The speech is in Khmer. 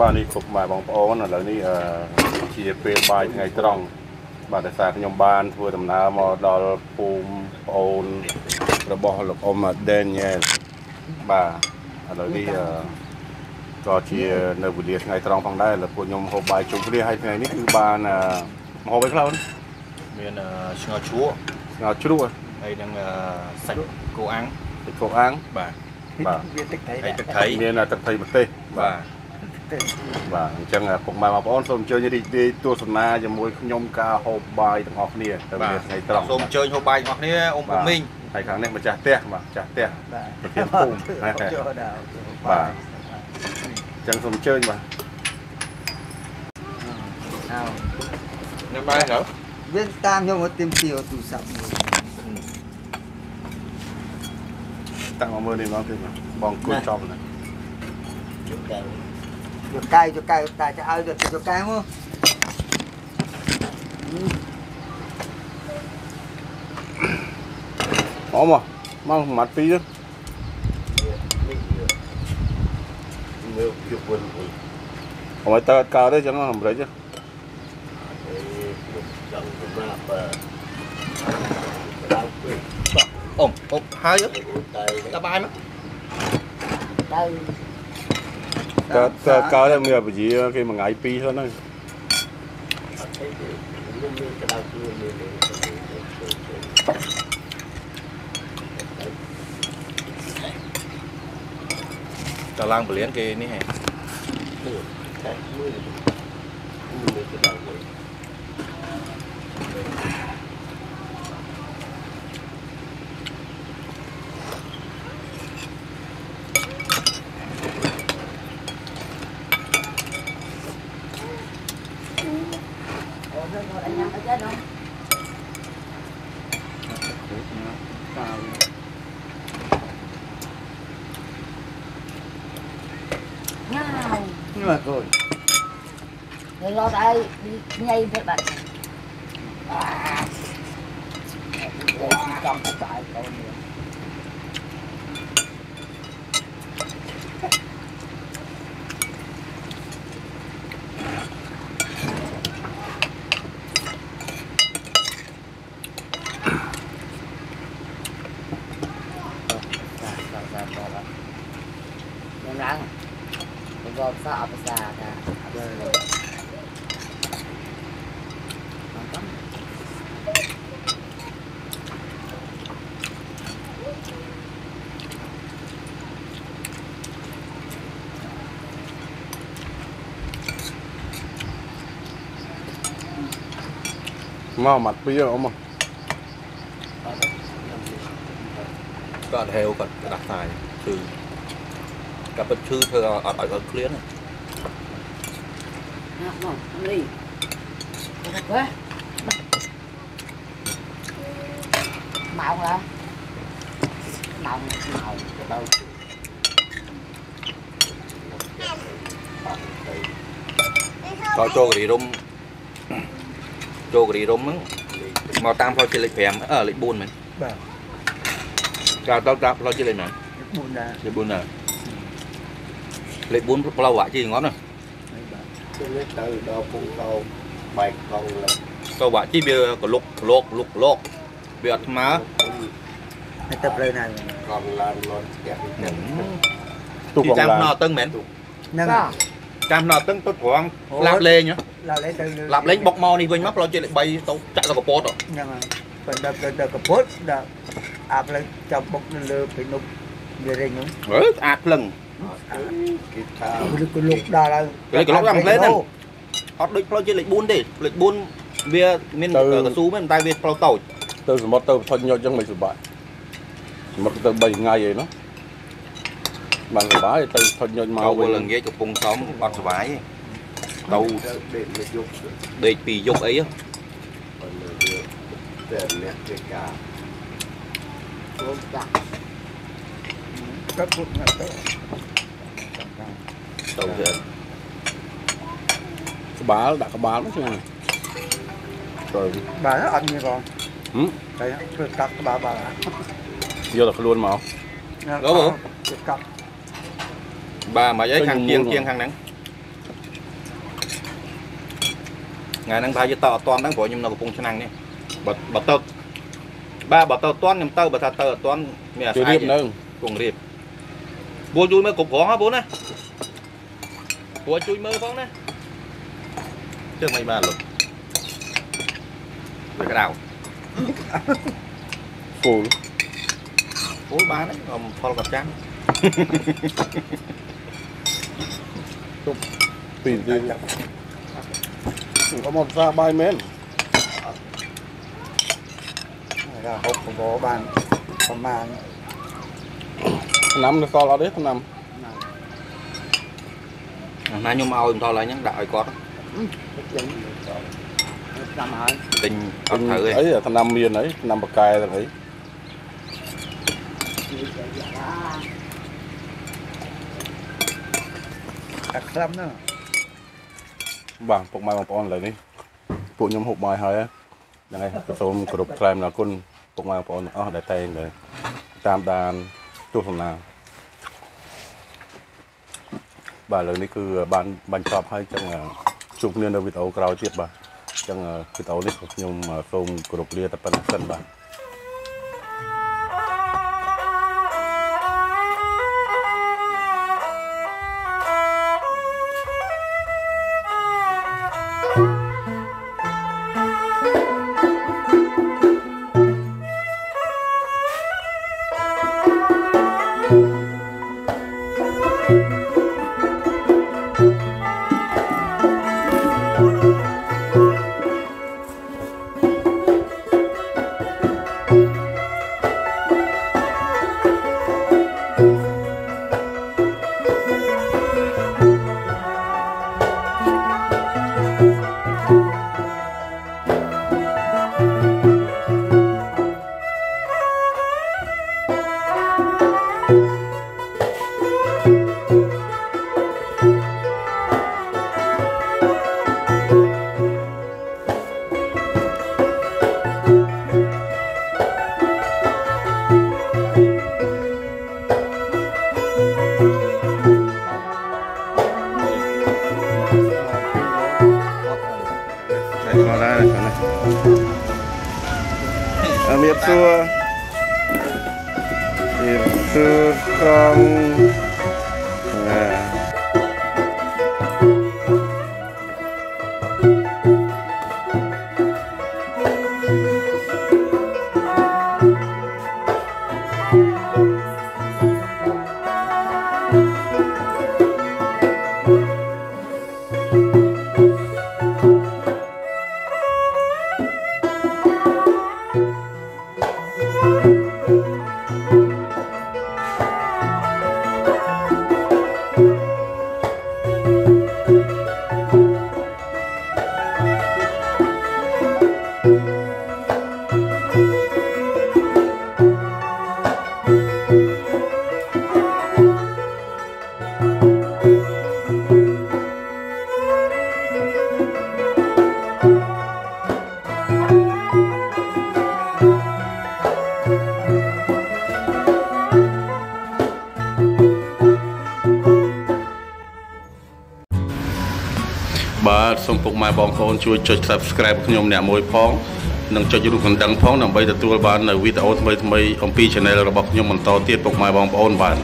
បាទនេះគ្រប់ម៉ែបងប្អូនឥឡូវនេះអឺជាពេលបាយថ្ងៃត្រង់បាទដោយសារខ្ញុំបានធ្វើដំណើរមកដល់ភូមិប្អូនរបស់លោកអ៊ំ Daniel បាទឥឡូវនេះអឺក៏ជានៅវេលាថ្ងៃត្រង់ផងដែរលោកពួកខ្ញុំហូបបាយជុំគ្នាហើយថ្ងៃនេះគឺបានអឺមកហូបអីខ្លះអូនមានអឺឆ្ងល់ជ្រក់ស្ងោរជ្រក់ហើយនឹងអឺសាច់គោអាំងទឹកកកអាំងបាទបាទវាទឹកត្រីហើយដែរទឹកត្រីមានទឹកត្រីម្ទេសបាទបា ទេបាទអញ្ចឹងពុកម៉ែបងប្អូនសូមអញ្ជើញរីករាយទស្សនាជាមួយខ្ញុំការហូបបាយទាំងអស់គ្នាទៅនាថ្ងៃត្រង់សូមអញ្ជើញហូបបាយទាំងអស់គ្នាអ៊ំពូមីងហើយខាងនេះម្ចាស់ផ្ទះបាទម្ចាស់ផ្ទះប្រធានភូមិបាទអញ្ចឹងសូមអញ្ជើញបាទអោនៅបាយទៅវាតាមខ្ញុំមកទីមទីទូរស័ព្ទមួយតាំងមកមើលនេះម្ដងទៀតបងគួរចប់ណាជួបតែ ដល់បាយមកទៅកើតកើតកើតទេមានបជាគេមួយថ្ងៃពីរហ្នឹងអត់ទេខ្ញុំ មានកដៅខ្លួនមានដល់ឡើងពលានគេនេះហ៎តែមួយមានកដៅវិញ Ủa, rồi ngồi anh nhắm ở trên không? តា Nào, នេះមកកូន rồi lo đây, đi nhây với bạn. À. Đây, chỉ trong cái trại con nữa. តា មកម៉ាត់ពីរអមក៏អត់ហេវគាត់ក្តាស់ខ្សាយគឺកាប់ពិតឈឺធ្វើឲ្យអត់ឲ្យឃ្លាន Nào, nào, ăn đi. Thật quá. Màu là màu màu đâu ក៏ចូលគរីរុំ ចូលគរីរុំហ្នឹងមកតាមផ្លូវជាតិលេខ5អឺលេខ4មែនបាទក៏ដល់តាមផ្លូវជាតិលេខណាប៊ូនណាលេខ4ណាលេខ4ផ្លូវអាក់ជីងាប់ណាទៅលេទៅដល់ពុំកោបែកកងលឹកទៅអាក់ជីវាក៏លុកលុកលុកលុកវាអត់ស្មើហើយទៅផ្លូវណាកងឡានលន់ស្ទះទៅទូកទីងចាំឡាណនអត់តឹងមែនហ្នឹង Sao? ចាំណអត់តឹងទៅត្រង់ឡាប់លេងហ៎ ឡាប់លេងទៅឡាប់លេងបុកមកនេះវិញមកផ្លូវជាតិលេខ3ទៅចាក់ទៅកពតហ៎ហ្នឹងហើយប៉ុន្តែទៅទៅកពុតដល់អាប់លើចាប់បុកនៅលើពីនុកវារេងហ្នឹងអឺស្អាតភ្លឹងគេថាគឺក៏លុកដល់ហើយគេក៏លុកដល់ផ្លេតហ្នឹងអត់ដូចផ្លូវជាតិលេខ4ទេលេខ4វាមានកស៊ូមែនតែវាផ្លូវតូចទៅសមុទ្រទៅថុញញុចអញ្ចឹងមិនសុបាយសមុទ្រទៅ3ថ្ងៃឯណោះបានសុបាយទៅថុញញុចមកមកវិញល្ងាចកំពុងសំអត់សុបាយទេ ទៅទៅដេកមកយកដេកពីយប់អីហ៎ប៉ុន្តែវាតែអ្នកជាការ Ủa, dạ. ក៏ពុតមកទៅទៅទៅក្បាលដាក់ក្បាលមកចឹងទៅបាទអត់មានផងហឹមតែធ្វើកាប់ក្បាលបាទយកតែខ្លួនមកធ្វើកាប់បាទមកហើយខាងជាងជាងខាងហ្នឹង ក ថ្ងៃហ្នឹងប្រហែលជាតើអត់តាន់ហ្នឹងព្រោះខ្ញុំនៅកំពង់ឆ្នាំងនេះបើបើទៅបាទបើទៅតាន់ខ្ញុំទៅបើថាទៅអត់តាន់មានអាជួយស្រ័រៀយបនៅគង់រៀបពួកជួយមើលគ្រប់គ្រងហ៎ពួកណាពួកជួយមើលផងណាជើងមិនបានលោកវាក្តៅពូលអូបានហ្នឹងអំផលកាត់ចាំងពីទីក៏មក សាបាយមែន là hộp của bố bạn còn mà ឆ្នាំនៅសល់អត់ទេឆ្នាំណាខ្ញុំឲ្យបន្តឡើយហ្នឹងដាក់ឲ្យគាត់ làm hỏi ទិញអត់ត្រូវទេអីអាឆ្នាំមានអីឆ្នាំបកែទៅអី đặc lắm nữa បាទពុកម៉ែបងប្អូនឥឡូវនេះពួកខ្ញុំហូបបាយហើយហ្នឹងហើយសូមគោរពថ្លែងអំណរគុណពុកម៉ែបងប្អូនទាំងអស់ដែលតែងតែតាមដានទស្សនាបាទឥឡូវនេះគឺបានបាញ់ចប់ហើយចឹងជួបគ្នានៅវីដេអូក្រោយទៀតបាទចឹងវីដេអូនេះខ្ញុំសូមគោរពលាតែប៉ុណ្្នឹងសិនបាទ Amiet sur. Et sur. បាទសូមពុកម៉ែបងប្អូនជួយចុច Subscribe ខ្ញុំអ្នកមួយផងនិងចុចរូបកណ្ដឹងផងដើម្បីទទួលបាននៅវីដេអូថ្មីៗអំពី Channel របស់ខ្ញុំបន្តទៀតពុកម៉ែបងប្អូនបាទ